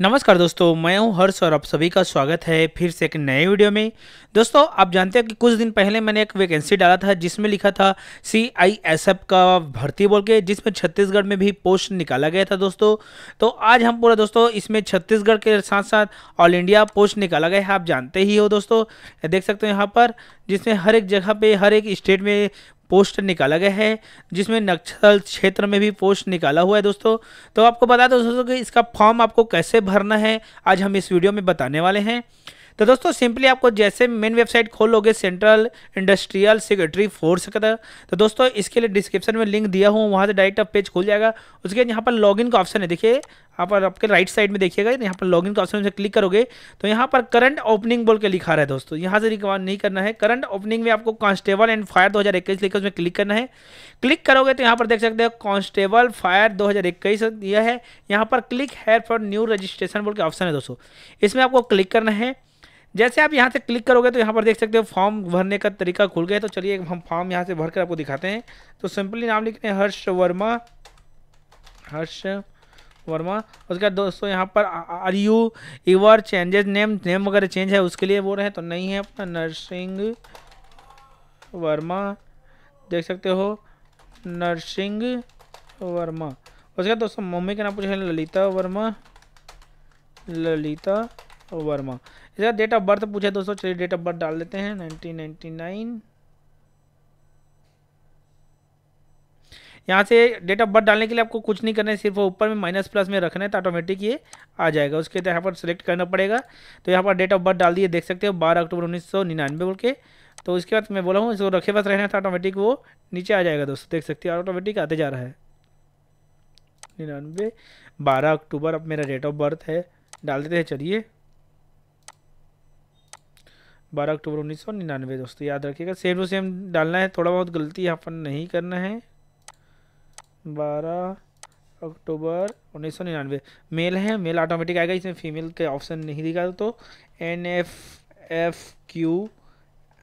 नमस्कार दोस्तों, मैं हूँ हर्ष और आप सभी का स्वागत है फिर से एक नए वीडियो में। दोस्तों, आप जानते हैं कि कुछ दिन पहले मैंने एक वैकेंसी डाला था जिसमें लिखा था सी आई एस एफ़ का भर्ती बोल के, जिसमें छत्तीसगढ़ में भी पोस्ट निकाला गया था दोस्तों। तो आज हम पूरा दोस्तों, इसमें छत्तीसगढ़ के साथ साथ ऑल इंडिया पोस्ट निकाला गया है, आप जानते ही हो दोस्तों। देख सकते हो यहाँ पर, जिसमें हर एक जगह पर हर एक स्टेट में पोस्ट निकाला गया है, जिसमें नक्सल क्षेत्र में भी पोस्ट निकाला हुआ है दोस्तों। तो आपको बता दो दोस्तों कि इसका फॉर्म आपको कैसे भरना है, आज हम इस वीडियो में बताने वाले हैं। तो दोस्तों सिंपली आपको जैसे मेन वेबसाइट खोल लोगे सेंट्रल इंडस्ट्रियल सेक्रेटरी फोर्स का तो दोस्तों, इसके लिए डिस्क्रिप्शन में लिंक दिया हूँ, वहाँ से डायरेक्ट आप पेज खुल जाएगा। उसके बाद यहाँ पर लॉगिन का ऑप्शन है, देखिए। पर आपके राइट साइड में देखिएगा, यहाँ पर लॉगिन का ऑप्शन से क्लिक करोगे। तो यहाँ पर करंट ओपनिंग बोल के लिखा रहा है दोस्तों। यहाँ से रिकमेंड नहीं करना है। करंट ओपनिंग में आपको कांस्टेबल एंड फायर 2021 लिखकर उसमें क्लिक करना है। क्लिक करोगे तो यहाँ पर देख सकते हो कांस्टेबल फायर 2021 यह है। यहाँ पर क्लिक है फॉर न्यू रजिस्ट्रेशन बोल के ऑप्शन है दोस्तों। इसमें आपको क्लिक करना है। जैसे आप यहाँ से क्लिक करोगे तो यहाँ पर देख सकते हो फॉर्म भरने का तरीका खुल गया तो चलिए हम फॉर्म यहाँ से भर कर आपको दिखाते हैं। तो सिंपली नाम लिखते हैं हर्ष वर्मा। हर्ष वर्मा। उसके बाद दोस्तों यहाँ पर are you ever changes name name वगैरह चेंज है उसके लिए बोल रहे हैं तो नहीं है अपना। नर्सिंग वर्मा। देख सकते हो। नर्सिंग वर्मा। उसके बाद दोस्तों मम्मी का नाम पूछे ललिता वर्मा। ललिता वर्मा। इसका डेट ऑफ़ बर्थ पूछे दोस्तों, चलिए डेट ऑफ़ बर्थ डाल देते हैं 1999 यहाँ से डेट ऑफ़ बर्थ डालने के लिए आपको कुछ नहीं करना है, सिर्फ़ ऊपर में माइनस प्लस में रखना है तो ऑटोमेटिक ये आ जाएगा। उसके तो यहाँ पर सिलेक्ट करना पड़ेगा। तो यहाँ पर डेट ऑफ़ बर्थ डाल दिए, देख सकते हो, बारह अक्टूबर उन्नीस सौ निन्यानवे बोल के। तो उसके बाद मैं बोला हूँ, इसको रखे बस रहना था ऑटोमेटिक वो नीचे आ जाएगा दोस्तों, देख सकते हो ऑटोमेटिक आते जा रहा है। निन्यानवे, बारह अक्टूबर, अब मेरा डेट ऑफ़ बर्थ है। डाल देते हैं, चलिए। बारह अक्टूबर उन्नीस सौ निन्यानवे, दोस्तों, याद रखिएगा। सेम टू सेम डालना है, थोड़ा बहुत गलती यहाँ पर नहीं करना है। बारह अक्टूबर उन्नीस सौ निन्यानवे। मेल है, मेल ऑटोमेटिक आएगा, इसमें फीमेल के ऑप्शन नहीं दिखा तो N F F Q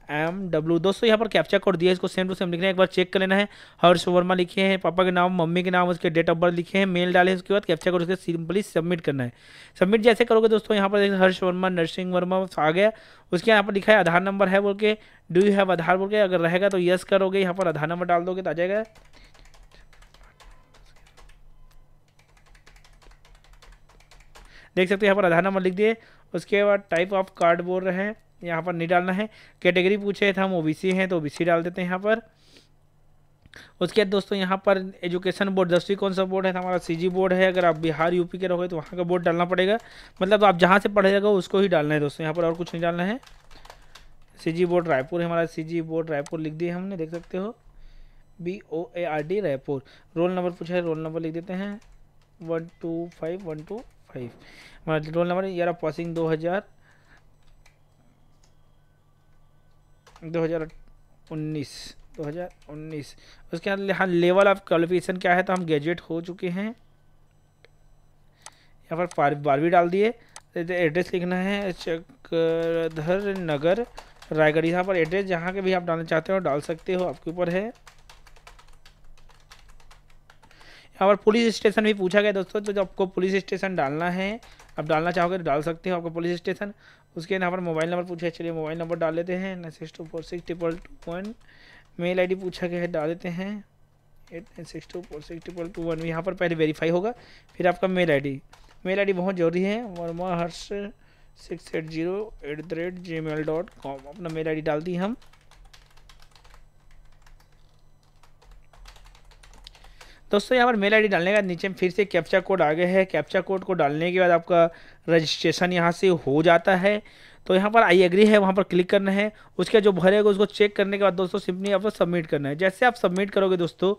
M W दोस्तों, यहाँ पर कैप्चा कोड दिया है, इसको सेम टू सेम लिखना है, एक बार चेक कर लेना है। हर्ष वर्मा लिखे हैं, पापा के नाम, मम्मी के नाम, उसके डेट ऑफ़ बर्थ लिखे हैं मेल डाले उसके बाद कैप्चा कोड उसके सिंपली सबमिट करना है। सबमिट जैसे करोगे दोस्तों, यहाँ पर हर्ष वर्मा, नरसिंह वर्मा, आ गया। उसके यहाँ पर लिखा है आधार नंबर है बोल के। डू यू हैव आधार बोल के? अगर रहेगा तो यस करोगे, यहाँ पर आधार नंबर डाल दोगे तो आ जाएगा। देख सकते हैं, यहाँ पर आधार नंबर लिख दिए। उसके बाद टाइप ऑफ़ कार्ड बोल रहे हैं, यहाँ पर नहीं डालना है। कैटेगरी पूछे थे हम ओबीसी हैं तो ओबीसी डाल देते हैं यहाँ पर। उसके बाद दोस्तों, यहाँ पर एजुकेशन बोर्ड दसवीं कौन सा बोर्ड है? तो हमारा सीजी बोर्ड है। अगर आप बिहार यूपी के रहोगे तो वहाँ का बोर्ड डालना पड़ेगा। मतलब आप जहाँ से पढ़ेगा उसको ही डालना है दोस्तों। यहाँ पर और कुछ नहीं डालना है। सीजी बोर्ड रायपुर है हमारा। सीजी बोर्ड रायपुर लिख दिए हमने, देख सकते हो। B O A R D Raipur. Roll number पूछा है रोल नंबर लिख देते हैं। One two five one two five roll number यार पासिंग दो हज़ार दो हज़ार उन्नीस, दो हज़ार उन्नीस। उसके बाद यहाँ लेवल ऑफ़ क्वालिफिकेशन क्या है तो हम ग्रेजुएट हो चुके हैं। यहाँ पर बारहवीं डाल दिए। एड्रेस लिखना है, चक्रधर नगर, रायगढ़। यहाँ पर एड्रेस जहाँ के भी आप डालना चाहते हो, डाल सकते हो, आपके ऊपर है। यहाँ पर पुलिस स्टेशन भी पूछा गया दोस्तों तो जब आपको पुलिस स्टेशन डालना है, आप डालना चाहोगे तो डाल सकते हो आपको पुलिस स्टेशन। उसके यहाँ पर मोबाइल नंबर पूछा, चलिए मोबाइल नंबर डाल लेते हैं, nine six two four six triple two one. Mail ID पूछा गया है, डाल देते हैं, eight nine six two four six triple two one. यहाँ पर पहले वेरीफाई होगा, फिर आपका मेल आईडी। मेल आईडी बहुत ज़रूरी है, Verma Harsh six eight zero at the rate gmail dot com अपना मेल आईडी डाल दी हम। दोस्तों, यहाँ पर मेल आईडी डालने का नीचे फिर से कैप्चा कोड आ गया है। कैप्चा कोड को डालने के बाद आपका रजिस्ट्रेशन यहाँ से हो जाता है। तो यहाँ पर आई एग्री है, वहाँ पर क्लिक करना है। उसके जो भरेगा, उसको चेक करने के बाद दोस्तों, सिंपली आपको सबमिट करना है। जैसे आप सबमिट करोगे दोस्तों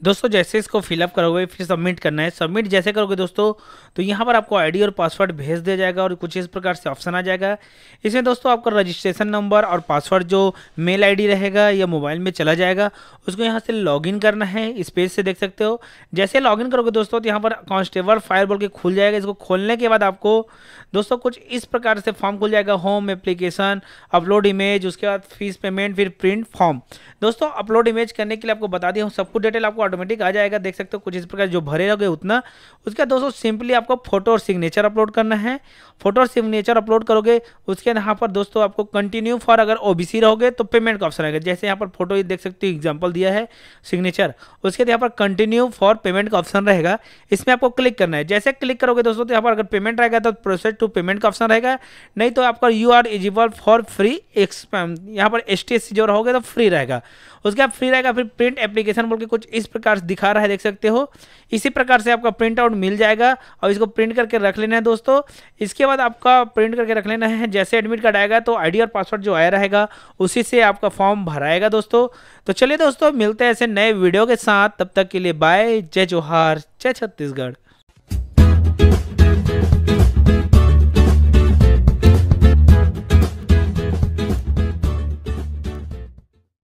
दोस्तों, जैसे इसको फिलअप करोगे, फिर सबमिट करना है। सबमिट जैसे करोगे दोस्तों तो यहाँ पर आपको आईडी और पासवर्ड भेज दिया जाएगा और कुछ इस प्रकार से ऑप्शन आ जाएगा। इसमें दोस्तों, आपका रजिस्ट्रेशन नंबर और पासवर्ड जो मेल आईडी रहेगा या मोबाइल में चला जाएगा, उसको यहाँ से लॉगिन करना है। इस पेज से देख सकते हो। जैसे लॉगिन करोगे दोस्तों तो यहाँ पर कॉन्स्टेबल फायर बोल के खुल जाएगा। इसको खोलने के बाद आपको दोस्तों, कुछ इस प्रकार से फॉर्म खुल जाएगा। होम एप्लीकेशन अपलोड इमेज उसके बाद फ़ीस पेमेंट फिर प्रिंट फॉर्म दोस्तों अपलोड इमेज करने के लिए आपको बता दिया हूँ। सब कुछ डिटेल आपको ऑटोमेटिक आ जाएगा, देख सकते हो कुछ इस प्रकार जो भरे रहोगे उतना। उसके बाद दोस्तों सिंपली आपको फ़ोटो और सिग्नेचर अपलोड करना है। फ़ोटो और सिग्नेचर अपलोड करोगे, उसके बाद यहाँ पर दोस्तों आपको कंटिन्यू फॉर अगर ओबीसी रहोगे तो पेमेंट का ऑप्शन आएगा। जैसे यहाँ पर फ़ोटो देख सकते हो एग्ज़ाम्पल दिया है सिग्नेचर उसके बाद यहाँ पर कंटिन्यू फॉर पेमेंट का ऑप्शन रहेगा। इसमें आपको क्लिक करना है। जैसे क्लिक करोगे दोस्तों तो यहाँ पर अगर पेमेंट रहेगा तो प्रोसेस टू पेमेंट का ऑप्शन रहेगा। नहीं तो आपका you are eligible for free exam यहाँ पर एस जो रहोगे तो फ्री रहेगा। उसके बाद फ्री रहेगा, फिर प्रिंट एप्लीकेशन बोल के कुछ इस प्रकार से दिखा रहा है, देख सकते हो। इसी प्रकार से आपका प्रिंट आउट मिल जाएगा। और इसको प्रिंट करके रख लेना है दोस्तों। इसके बाद आपका प्रिंट करके रख लेना है। जैसे एडमिट कार्ड आएगा तो आईडी और पासवर्ड जो आया रहेगा, उसी से आपका फॉर्म भराएगा दोस्तों। तो चलिए दोस्तों, मिलते हैं ऐसे नए वीडियो के साथ। तब तक के लिए बाय जय जोहार। जय छत्तीसगढ़।